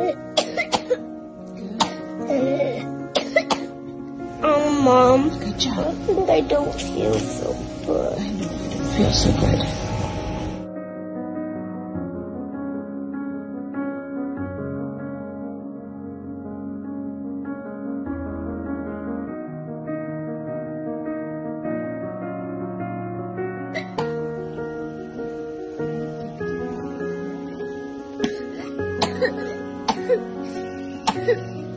oh, Mom. Good job. I think I don't feel so good. I know, I don't feel so good. 哼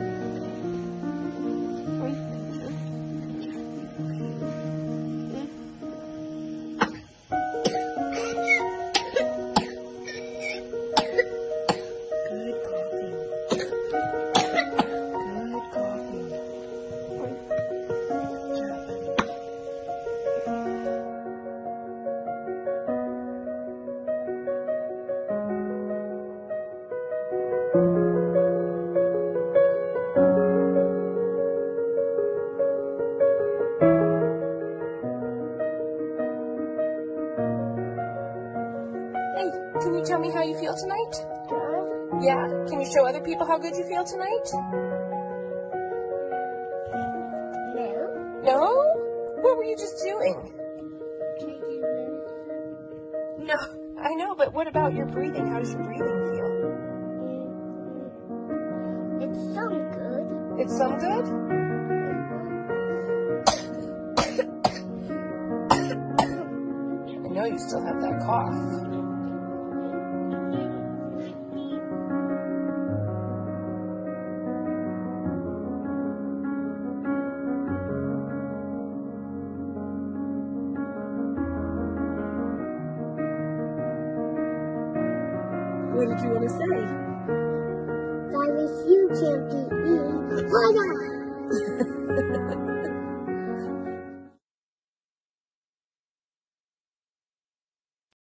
can you tell me how you feel tonight? Good? Yeah? Can you show other people how good you feel tonight? No? No? What were you just doing? No. I know, but what about your breathing? How does your breathing feel? It's some good. It's some good? I know you still have that cough. What did you want to say? I wish you can't beat me. Why not?